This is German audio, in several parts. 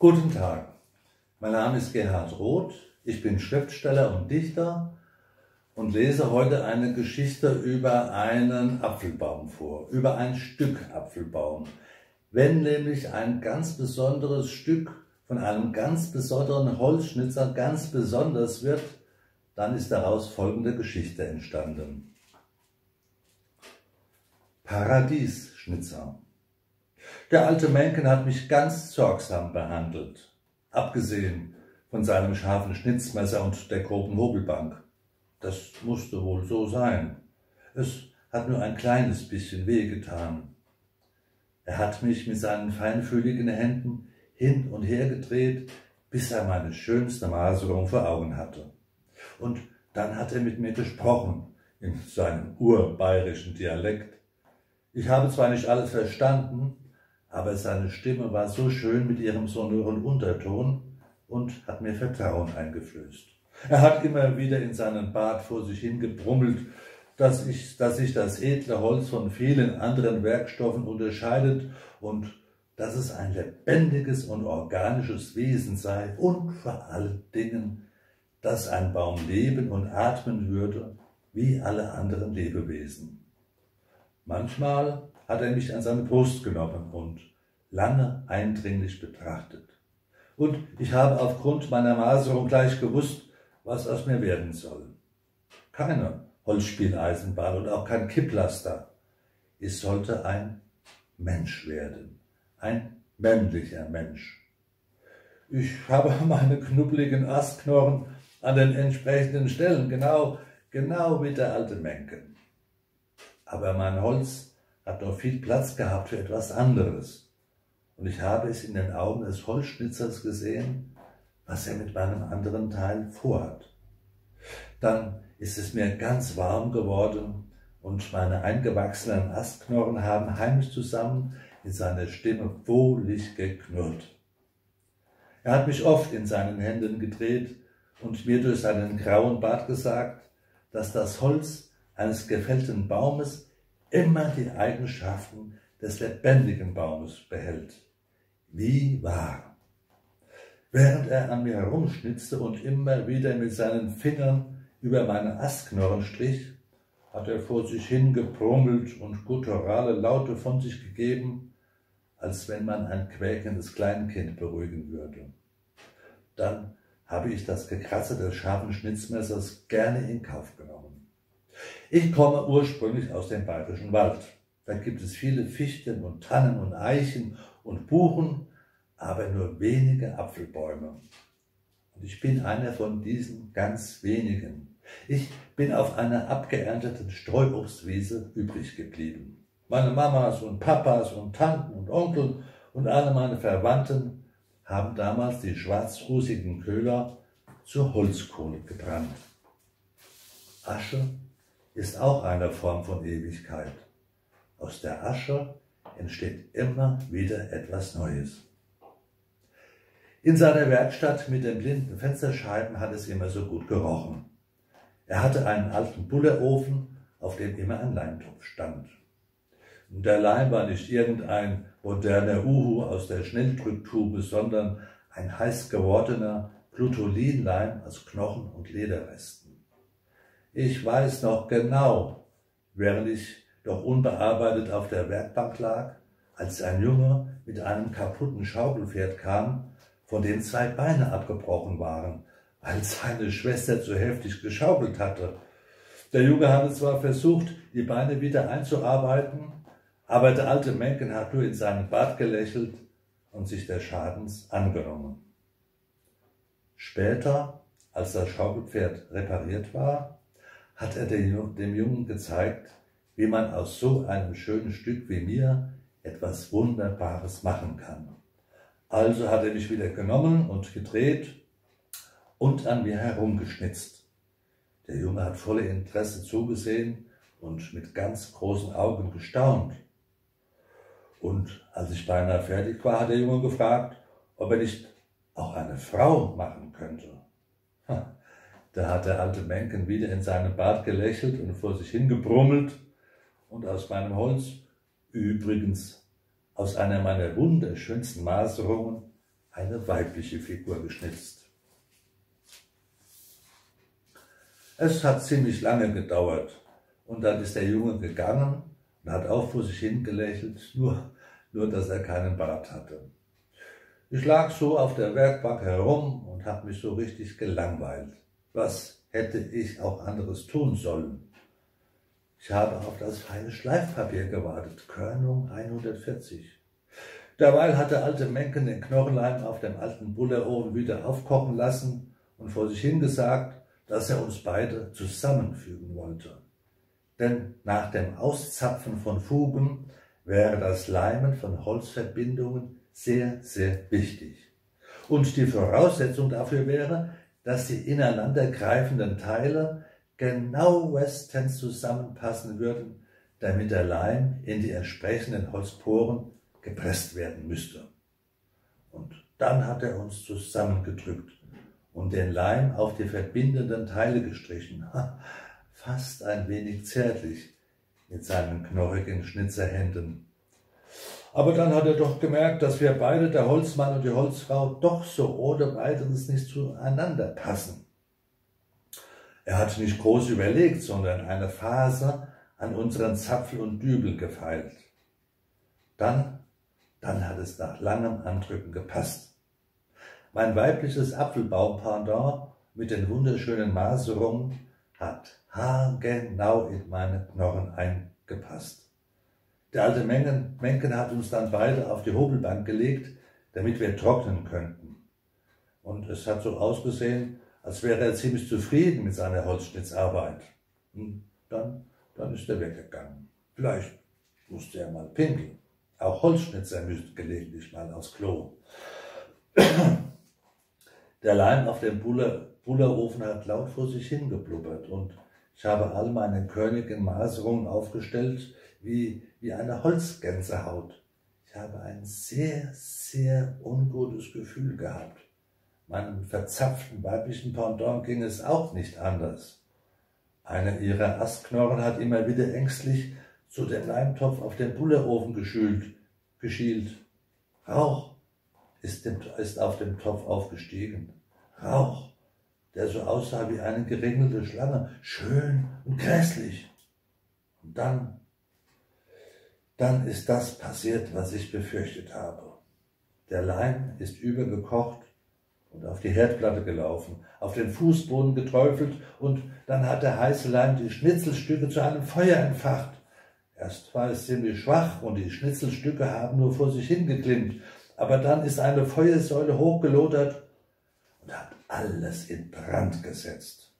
Guten Tag, mein Name ist Gerhard Roth, ich bin Schriftsteller und Dichter und lese heute eine Geschichte über einen Apfelbaum vor, über ein Stück Apfelbaum. Wenn nämlich ein ganz besonderes Stück von einem ganz besonderen Holzschnitzer ganz besonders wird, dann ist daraus folgende Geschichte entstanden. Paradiesschnitzer. Der alte Menken hat mich ganz sorgsam behandelt, abgesehen von seinem scharfen Schnitzmesser und der groben Hobelbank. Das musste wohl so sein. Es hat nur ein kleines bisschen wehgetan. Er hat mich mit seinen feinfühligen Händen hin und her gedreht, bis er meine schönste Maserung vor Augen hatte. Und dann hat er mit mir gesprochen, in seinem urbayerischen Dialekt. Ich habe zwar nicht alles verstanden, aber seine Stimme war so schön mit ihrem sonoren Unterton und hat mir Vertrauen eingeflößt. Er hat immer wieder in seinen Bart vor sich hingebrummelt, dass, ich, dass sich das edle Holz von vielen anderen Werkstoffen unterscheidet und dass es ein lebendiges und organisches Wesen sei und vor allen Dingen, dass ein Baum leben und atmen würde wie alle anderen Lebewesen. Manchmal hat er mich an seine Brust genommen und lange eindringlich betrachtet. Und ich habe aufgrund meiner Maserung gleich gewusst, was aus mir werden soll. Keine Holzspieleisenbahn und auch kein Kipplaster. Ich sollte ein Mensch werden, ein männlicher Mensch. Ich habe meine knubbeligen Astknorren an den entsprechenden Stellen, genau, genau wie der alte Menken. Aber mein Holz hat noch viel Platz gehabt für etwas anderes. Und ich habe es in den Augen des Holzschnitzers gesehen, was er mit meinem anderen Teil vorhat. Dann ist es mir ganz warm geworden und meine eingewachsenen Astknorren haben heimlich zusammen in seiner Stimme wohlig geknurrt. Er hat mich oft in seinen Händen gedreht und mir durch seinen grauen Bart gesagt, dass das Holz eines gefällten Baumes immer die Eigenschaften des lebendigen Baumes behält. Wie wahr. Während er an mir herumschnitzte und immer wieder mit seinen Fingern über meine Astknorren strich, hat er vor sich hingebrummelt und gutturale Laute von sich gegeben, als wenn man ein quäkendes Kleinkind beruhigen würde. Dann habe ich das Gekratze des scharfen Schnitzmessers gerne in Kauf genommen. Ich komme ursprünglich aus dem Bayerischen Wald. Da gibt es viele Fichten und Tannen und Eichen und Buchen, aber nur wenige Apfelbäume. Und ich bin einer von diesen ganz wenigen. Ich bin auf einer abgeernteten Streuobstwiese übrig geblieben. Meine Mamas und Papas und Tanten und Onkel und alle meine Verwandten haben damals die schwarzrußigen Köhler zur Holzkohle gebrannt. Asche ist auch eine Form von Ewigkeit. Aus der Asche entsteht immer wieder etwas Neues. In seiner Werkstatt mit den blinden Fensterscheiben hat es immer so gut gerochen. Er hatte einen alten Bullerofen, auf dem immer ein Leimtopf stand. Der Leim war nicht irgendein moderner Uhu aus der Schnelldrücktube, sondern ein heiß gewordener Plutolinleim aus Knochen und Lederresten. Ich weiß noch genau, während ich doch unbearbeitet auf der Werkbank lag, als ein Junge mit einem kaputten Schaukelpferd kam, von dem zwei Beine abgebrochen waren, weil seine Schwester zu heftig geschaukelt hatte. Der Junge hatte zwar versucht, die Beine wieder einzuarbeiten, aber der alte Menken hat nur in seinen Bart gelächelt und sich des Schadens angenommen. Später, als das Schaukelpferd repariert war, hat er dem Jungen gezeigt, wie man aus so einem schönen Stück wie mir etwas Wunderbares machen kann. Also hat er mich wieder genommen und gedreht und an mir herumgeschnitzt. Der Junge hat volle Interesse zugesehen und mit ganz großen Augen gestaunt. Und als ich beinahe fertig war, hat der Junge gefragt, ob er nicht auch eine Frau machen könnte. Da hat der alte Menken wieder in seinem Bart gelächelt und vor sich hingebrummelt und aus meinem Holz, übrigens aus einer meiner wunderschönsten Maserungen, eine weibliche Figur geschnitzt. Es hat ziemlich lange gedauert und dann ist der Junge gegangen und hat auch vor sich hingelächelt, nur, nur dass er keinen Bart hatte. Ich lag so auf der Werkbank herum und habe mich so richtig gelangweilt. Was hätte ich auch anderes tun sollen? Ich habe auf das feine Schleifpapier gewartet, Körnung 140. Derweil hatte alte Menken den Knorrleim auf dem alten Bullerofen wieder aufkochen lassen und vor sich hingesagt, dass er uns beide zusammenfügen wollte. Denn nach dem Auszapfen von Fugen wäre das Leimen von Holzverbindungen sehr, sehr wichtig. Und die Voraussetzung dafür wäre, dass die ineinandergreifenden Teile genau westens zusammenpassen würden, damit der Leim in die entsprechenden Holzporen gepresst werden müsste. Und dann hat er uns zusammengedrückt und den Leim auf die verbindenden Teile gestrichen, fast ein wenig zärtlich mit seinen knorrigen Schnitzerhänden. Aber dann hat er doch gemerkt, dass wir beide, der Holzmann und die Holzfrau, doch so ohne weiteres nicht zueinander passen. Er hat nicht groß überlegt, sondern eine Phase an unseren Zapfel und Dübel gefeilt. Dann, dann hat es nach langem Andrücken gepasst. Mein weibliches Apfelbaumpendant mit den wunderschönen Maserungen hat haargenau in meine Knochen eingepasst. Der alte Mengen, Menken hat uns dann beide auf die Hobelbank gelegt, damit wir trocknen könnten. Und es hat so ausgesehen, als wäre er ziemlich zufrieden mit seiner Holzschnitzarbeit. Und dann, dann ist er weggegangen. Vielleicht musste er mal pinkeln. Auch Holzschnitzer müssen gelegentlich mal aufs Klo. Der Leim auf dem Bullerofen hat laut vor sich hingeblubbert und ich habe all meine körnigen Maserungen aufgestellt wie, wie eine Holzgänsehaut. Ich habe ein sehr, sehr ungutes Gefühl gehabt. Meinem verzapften weiblichen Pendant ging es auch nicht anders. Einer ihrer Astknorren hat immer wieder ängstlich zu dem Leimtopf auf dem Bullerofen geschült, geschielt. Rauch, ist, dem, ist auf dem Topf aufgestiegen. Rauch, der so aussah wie eine geringelte Schlange, schön und grässlich. Und dann, dann ist das passiert, was ich befürchtet habe. Der Leim ist übergekocht und auf die Herdplatte gelaufen, auf den Fußboden geträufelt und dann hat der heiße Leim die Schnitzelstücke zu einem Feuer entfacht. Erst war es ziemlich schwach und die Schnitzelstücke haben nur vor sich hingeklimmt, aber dann ist eine Feuersäule hochgelodert und hat alles in Brand gesetzt.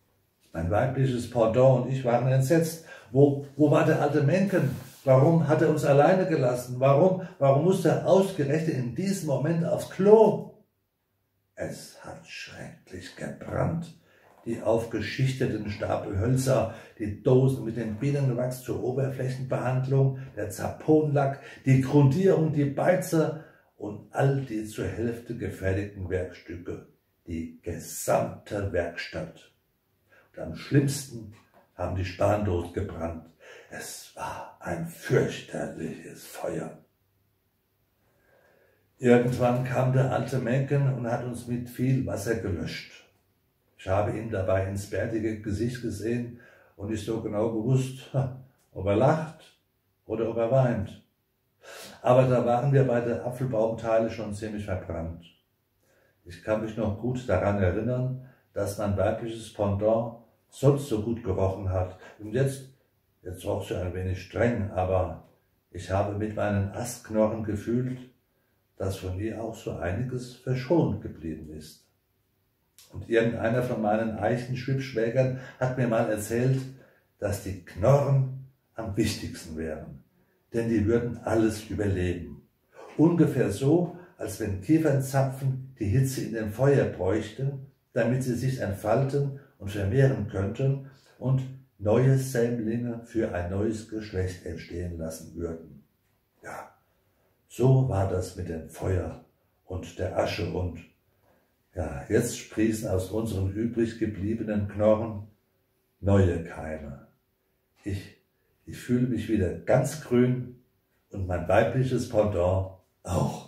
Mein weibliches Pendant und ich waren entsetzt. Wo, wo war der alte Menken? Warum hat er uns alleine gelassen? Warum, warum musste er ausgerechnet in diesem Moment aufs Klo? Es hat schrecklich gebrannt. Die aufgeschichteten Stapel Hölzer, die Dosen mit dem Bienenwachs zur Oberflächenbehandlung, der Zaponlack, die Grundierung, die Beize, und all die zur Hälfte gefertigten Werkstücke, die gesamte Werkstatt. Und am schlimmsten haben die Spandosen gebrannt. Es war ein fürchterliches Feuer. Irgendwann kam der alte Menken und hat uns mit viel Wasser gelöscht. Ich habe ihn dabei ins bärtige Gesicht gesehen und nicht so genau gewusst, ob er lacht oder ob er weint. Aber da waren wir bei der Apfelbaumteile schon ziemlich verbrannt. Ich kann mich noch gut daran erinnern, dass mein weibliches Pendant sonst so gut gerochen hat. Und jetzt, jetzt roch sie ein wenig streng, aber ich habe mit meinen Astknorren gefühlt, dass von mir auch so einiges verschont geblieben ist. Und irgendeiner von meinen Eichenschwibschwägern hat mir mal erzählt, dass die Knorren am wichtigsten wären denn die würden alles überleben. Ungefähr so, als wenn Kiefernzapfen die Hitze in dem Feuer bräuchten, damit sie sich entfalten und vermehren könnten und neue Sämlinge für ein neues Geschlecht entstehen lassen würden. Ja, so war das mit dem Feuer und der Asche und ja, jetzt sprießen aus unseren übrig gebliebenen Knorren neue Keime. Ich ich fühle mich wieder ganz grün und mein weibliches Pendant auch.